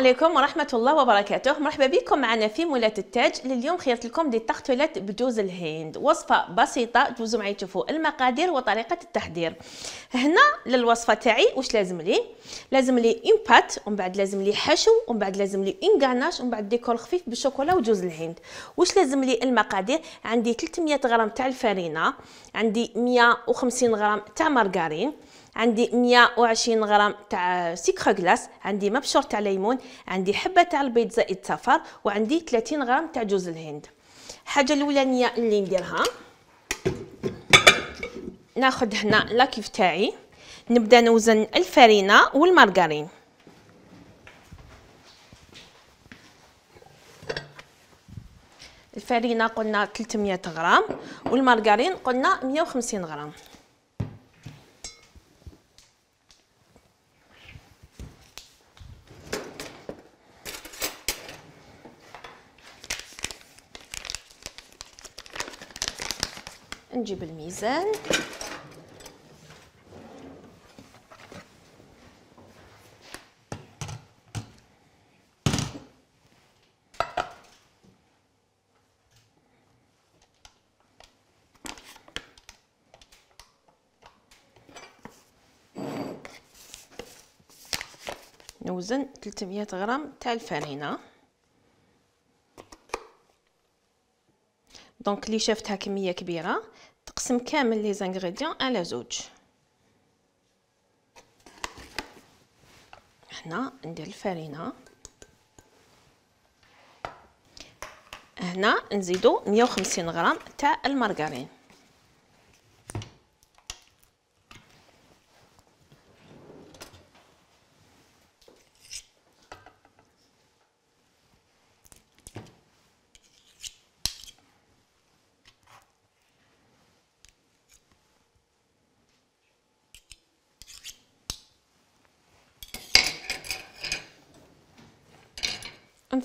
عليكم ورحمة الله وبركاته. مرحبا بكم معنا في مولات التاج. لليوم خيرت لكم des tartelettes بجوز الهند. وصفة بسيطة جوزوا معي تشوفوا المقادير وطريقة التحضير. هنا للوصفة تاعي واش لازم لي؟ لازم لي une pâte ومن بعد لازم لي حشو ومن بعد لازم لي une ganache ومن بعد ديكور خفيف بالشوكولا وجوز الهند. واش لازم لي المقادير؟ عندي 300 غرام تاع الفرينة عندي 150 غرام تاع مارغرين عندي 120 غرام تاع سكر غلاس عندي مبشور تاع ليمون عندي حبة تاع البيض زائد صفار وعندي 30 غرام تاع جوز الهند. الحاجة الأولانية اللي نديرها ناخذ هنا لاكيف تاعي نبدأ نوزن الفرينة والمارغرين. الفرينة قلنا 300 غرام والمارغرين قلنا 150 غرام. نجيب الميزان. نوزن 300 غرام تاع الفرينة. donc اللي شافتها كميه كبيره تقسم كامل les ingrédients على زوج هنا ندير الفرينه هنا نزيدو 150 غرام تاع المارغرين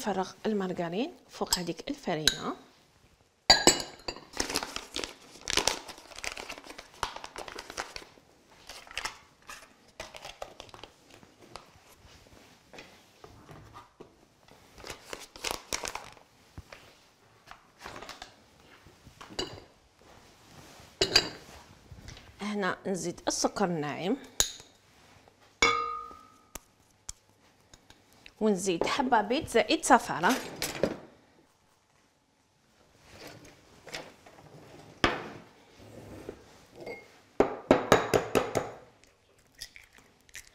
نفرغ المارغرين فوق هذيك الفرينة. هنا نزيد السكر الناعم. ونزيد. حبة بيض زائد صفارة.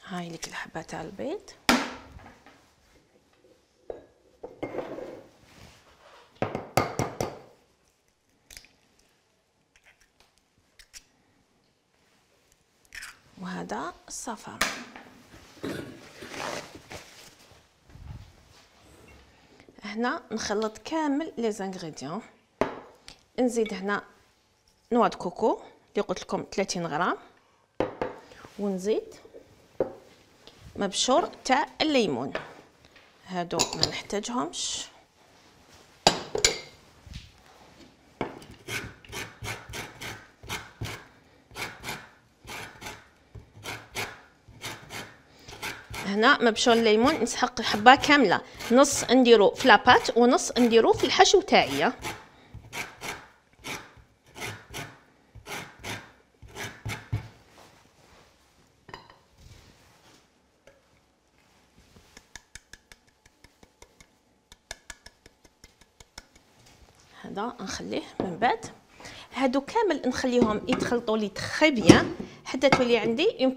هاي لك الحبة تاع البيض وهذا الصفار هنا نخلط كامل les ingrédients. نزيد هنا noix coco اللي قلت لكم 30 غرام. ونزيد مبشور تاع الليمون. هادو ما نحتاجهمش. هنا مبشور الليمون نسحق حبة كاملة. نص نديرو في لاباط ونص نديرو في الحشو تاعي. هذا نخليه من بعد. هادو كامل نخليهم يتخلطوا لي تخي بيان حتى تولي عندي en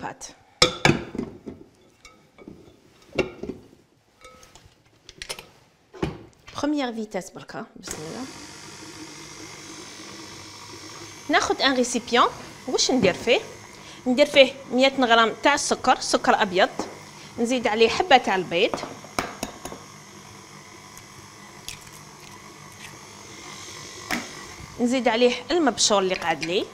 première vitesse بركا بسم الله ناخذ un récipient واش ندير فيه؟ ندير فيه 100 غرام تاع السكر سكر أبيض. نزيد عليه حبة تاع البيض. نزيد عليه المبشور اللي قعد لي.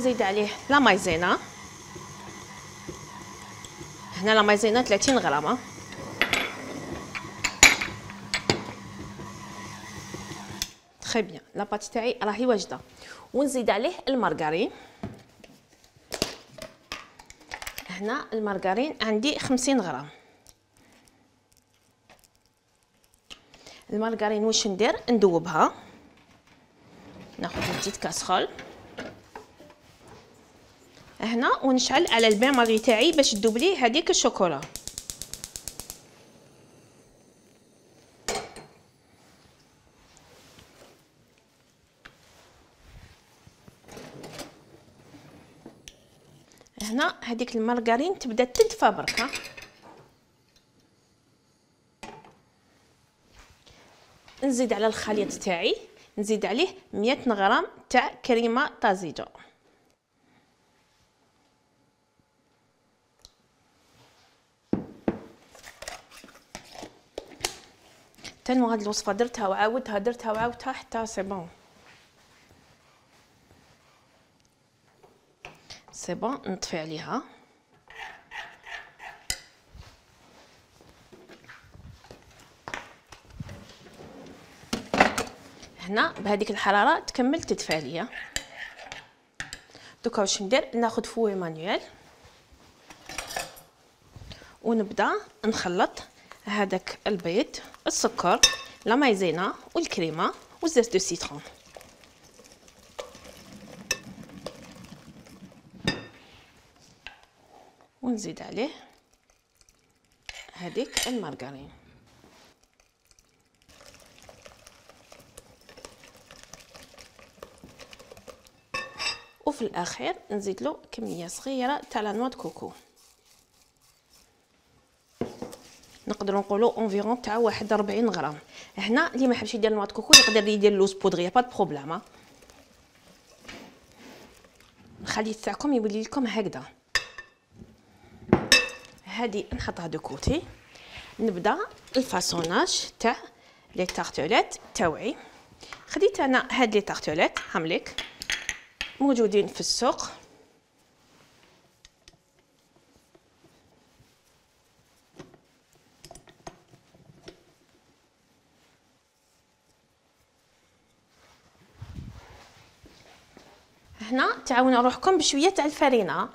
ونزيد عليه. la Maïzena. هنا la Maïzena 30 غرام très bien la pâte تاعي راهي واجده ونزيد عليه المارغرين. هنا المارغرين عندي خمسين غرام. المارغرين واش ندير؟ ندوبها. ناخذ جديد كاسخول هنا ونشعل على البان ماغي تاعي باش تذوب لي هذيك الشوكولا. هنا هذيك المارغرين تبدا تدفى بركه نزيد على الخليط تاعي نزيد عليه 100 غرام تاع كريمة طازجة. تنو هاد الوصفة درتها وعاودتها درتها وعاودتها حتى c'est bon. c'est bon نطفي عليها. هنا بهذيك الحرارة تكمل تدفى ليا دوكا واش ندير؟ ناخذ fouet manuel ونبدا نخلط. هذاك البيض السكر la Maïzena والكريمة و zeste de citron. ونزيد عليه هذيك المارغرين. وفي الأخير نزيد له كمية صغيرة تاع la coco. نقدروا نقولوا environ تاع واحد 40 غرام. هنا اللي ما حبش يدير noix de coco يقدر يدير لوز poudre pas problème الخليط تاعكم يولي لكم هكذا. هذه نحطها de côté. نبدا ال façonnage تاع les tartelettes تاوعي. خديت أنا هاد les tartelettes هامليك موجودين في السوق. هنا. تعاونوا روحكم بشوية تاع الفرينة.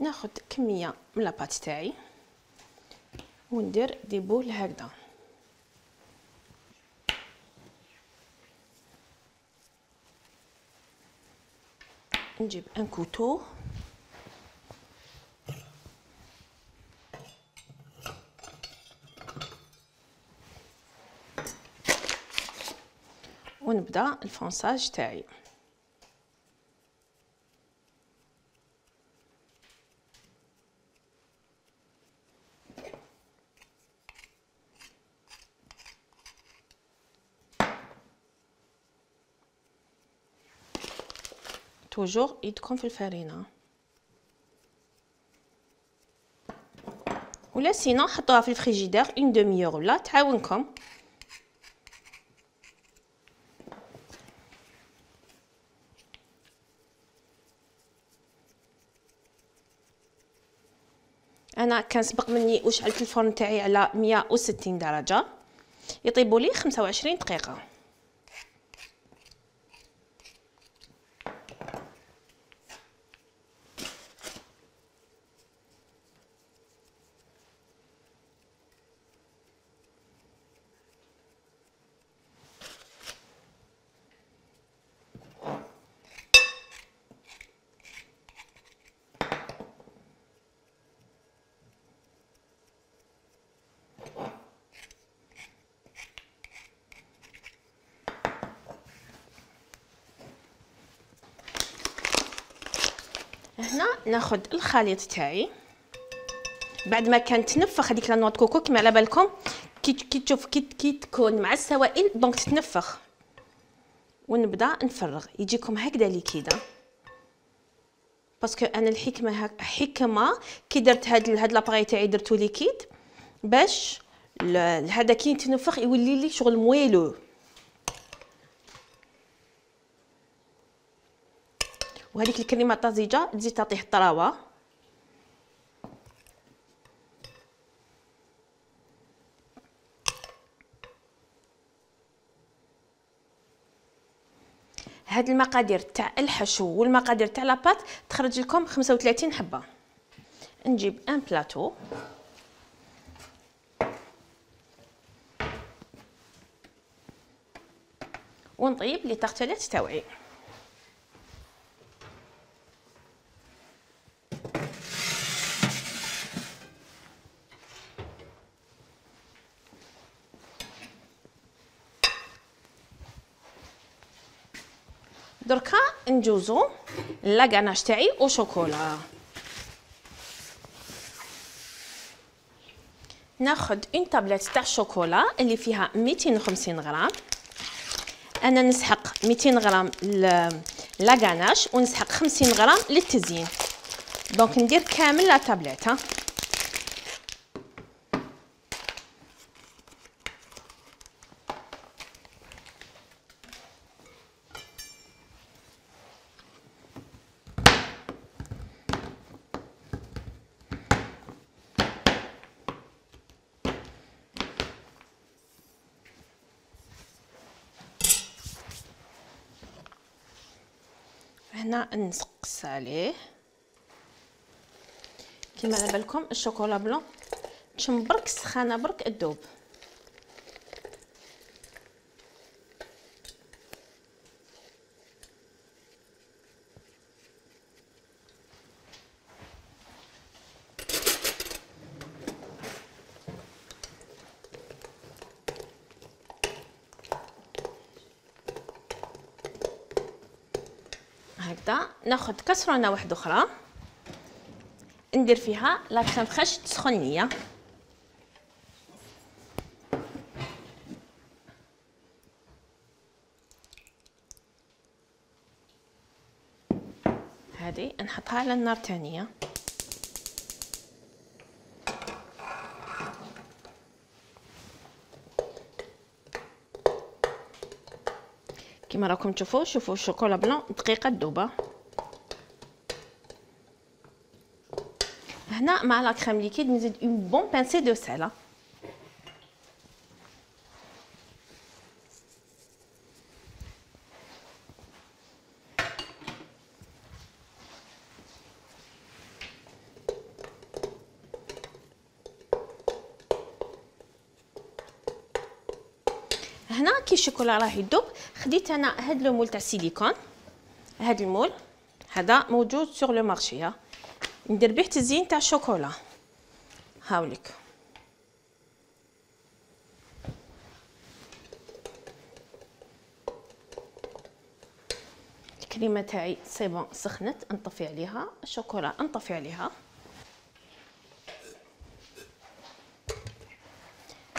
ناخذ كمية من la pâte تاعي وندير des boules هكذا نجيب un couteau ونبدأ ال fonçage تاعي. toujours يدكم في الفرينه ولا سينا حطوها في ال frigidaire une demi-heure ولا تعاونكم. أنا كان سبق مني وشعلت الفرن تاعي على 160 درجة. يطيبوا لي 25 دقيقة. هنا ناخذ الخليط تاعي. بعد ما كان تنفخ هذيك la coco كما على بالكم كي كي تشوف كي كي تكون مع السوائل donc تتنفخ. ونبدا نفرغ. يجيكم هكذا liquide parce que أنا الحكمة حكمة كي درت هاد هاد l'appareil تاعي درتو liquide باش هذا كي يتنفخ يولي لي شغل moelleux. وهذيك الكريمه الطازجه تزيد تعطيه الطراوة. هاد المقادير تاع الحشو والمقادير تاع لاباط تخرج لكم 35 حبة. نجيب ان بلاطو ونطيب لي تاعي دركا نجوزو لاكاناش تاعي أو شوكولا ناخد اون تابلت تاع الشوكولا اللي فيها 250 غرام. أنا نسحق 200 غرام لاكاناش ونسحق 50 غرام للتزيين. دونك ندير كامل لا تابلت ها. هنا نقص عليه. كما على بالكم الشوكولا بلون. تشم برك سخانه برك تذوب هكذا. ناخذ كسرونة واحدة أخرى. ندير فيها لا كريم فريش سخونيه هذه نحطها على النار ثانية كما راكم تشوفوا شوفوا الشوكولا بلون دقيقة الذوبه هنا مع la crème liquide نزيد une bonne pincée de sel هنا كي الشوكولا راه يذوب خديت أنا هاد le moule تاع السيليكون هاد ال moule هذا موجود sur le marché ندير به تزيين تاع الشوكولا. هاوليك الكريمة تاعي c'est bon سخنت نطفي عليها. الشوكولا نطفي عليها.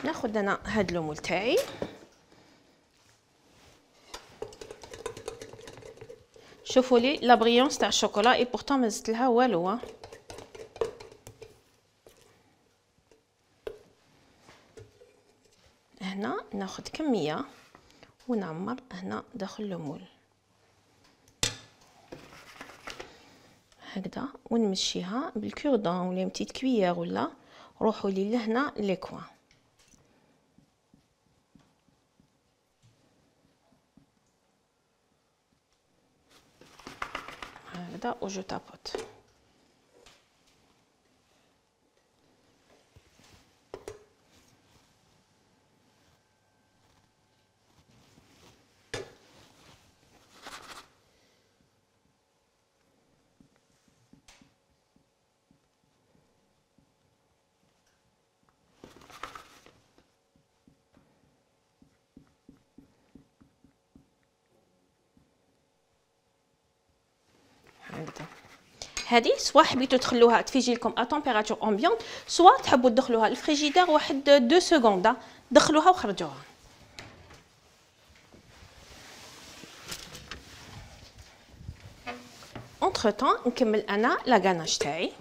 ناخذ أنا هاد le moule تاعي. شوفوا لي la brillance تاع ال chocolat et pourtant ما زدت لها والو هنا ناخذ كمية ونعمر هنا داخل ال moule. هكذا ونمشيها بال cordon ولا petite cuillère ولا. روحوا لي لهنا لي كوان. да, уже так вот. هكذا هذه soit حبيتو تخلوها تفيجي لكم à température ambiante soit تحبوا تدخلوها الفريجيدير واحد deux secondes دخلوها وخرجوها. entre-temps نكمل أنا la ganache تاعي.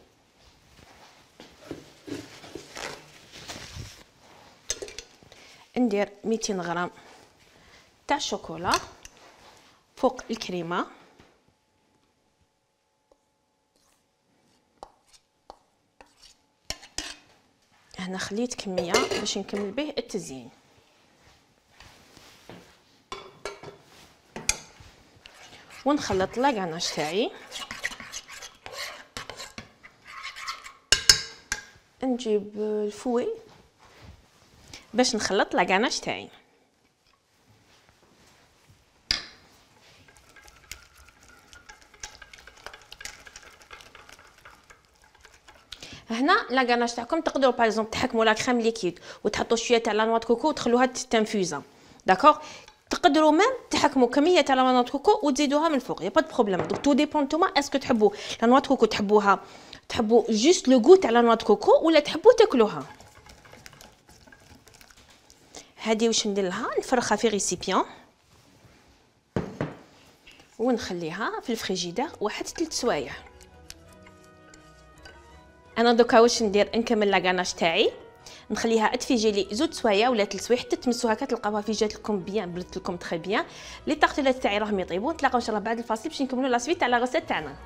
ندير 200 غرام تاع الشوكولا فوق الكريمة. هنا خليت كمية باش نكمل به التزيين. ونخلط لاكاناج تاعي. نجيب الفوي باش نخلط la ganache تاعي. هنا la ganache تاعكم تقدروا par exemple تحكموا la crème liquide وتحطوا شوية تاع la noix de coco وتخلوها تنفوزا d'accord تقدروا même تحكموا كمية تاع la noix de coco وتزيدوها من الفوق y a pas problème donc tout dépend نتوما est-ce que تحبوا la noix de coco تحبوها تحبوا juste le goût تاع la noix de coco ولا تحبوا تاكلوها؟ هادي واش ندير لها نفرغها في récipient ونخليها في الفريجيدير واحد 3 سوايع. أنا دوكا واش ندير؟ نكمل la ganache تاعي. نخليها تفيجي لي زوج سوايع ولا ثلاث سوايع. حتى تمسوها تلقاوها فيجات لكم bien بردت لكم très bien les tartelettes تاعي راهم يطيبوا نتلاقاو إن شاء الله بعد الفاصل باش نكملوا لا سويت تاع لا تاعنا.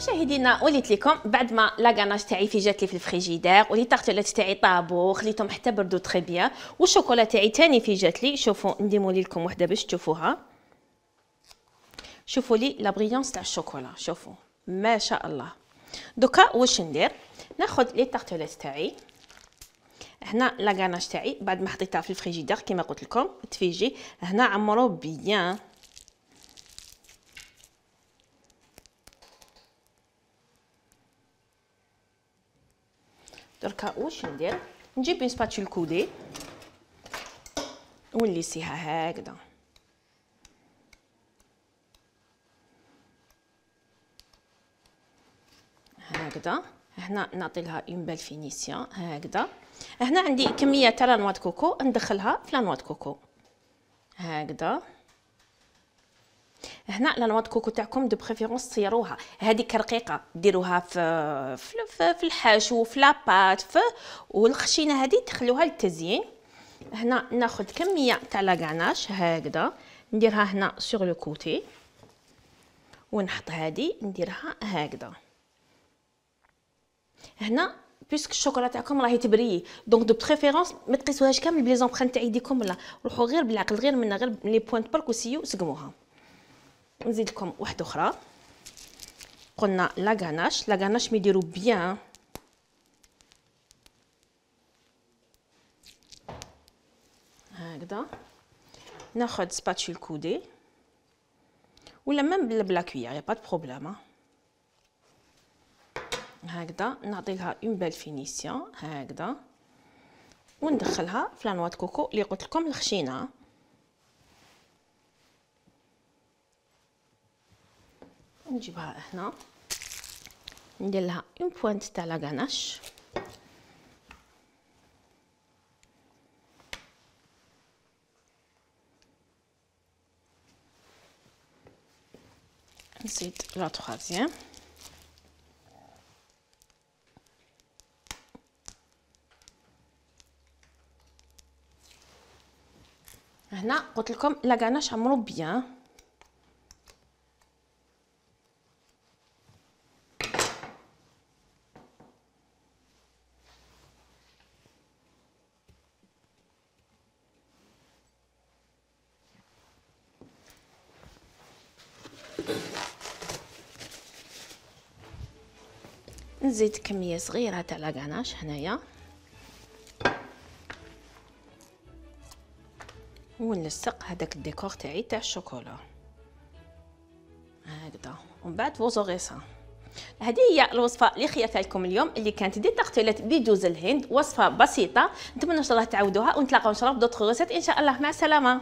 مشاهدينا وليت لكم بعد ما la ganache تاعي فيجات لي في ال frigidaire و les tartelettes تاعي طابو خليتهم حتى بردوا très bien وال chocolat تاعي تاني فيجات لي شوفوا نديمولي لكم وحدة باش تشوفوها. شوفوا لي la brillance تاع الشوكولا شوفوا. ما شاء الله. دوكا واش ندير؟ ناخذ les tartelettes تاعي. هنا la ganache تاعي بعد ما حطيتها في الفريجيدير كما قلت لكم تفيجي. هنا عمرو bien دركا واش ندير نجيب une spatule coudée ونليسيها هكذا هكذا هنا نعطي لها une belle finition هكذا هنا عندي كميه تاع noix de coco ندخلها في noix de coco هكذا هنا la noix de coco تاعكم de préférence تصيروها هذيك رقيقة ديروها في في, في الحشو في la pâte في والخشينة هذه تخلوها للتزيين. هنا ناخذ كمية تاع la ganache هكذا نديرها هنا sur le côté ونحط هذه نديرها هكذا. هنا puisque ال chocolat تاعكم راهي تبري donc de préférence ما تقيسوهاش كامل ب les empreintes تاع يديكم لا. روحوا غير بالعقل غير من غير les pointes برك وسيو سقموها. نزيد لكم واحدة أخرى. قلنا la ganache, la ganache, mélangez-la bien. هكذا. ناخذ spatule coudée. ولا même بلا cuillère, y a pas de problème هكذا. نعطي لها une belle finition هكذا. وندخلها في la noix de coco اللي قلت لكم الخشينة. نجيبها هنا. ندير لها une pointe تاع la ganache نزيد la troisième هنا قلت لكم لا غاناش عمرو بيان. نزيد كمية صغيرة تاع لاكاناش هنايا. ونلصق هذاك الديكور تاعي تاع الشوكولا. هكذا. ومن بعد فوزوغي سا هذه هي الوصفة اللي خيرتها لكم اليوم اللي كانت دي تقتيلات بجوز الهند. وصفة بسيطة. نتمنى إن شاء الله تعودوها ونتلاقاو إن شاء الله في دوطخ إن شاء الله مع السلامة.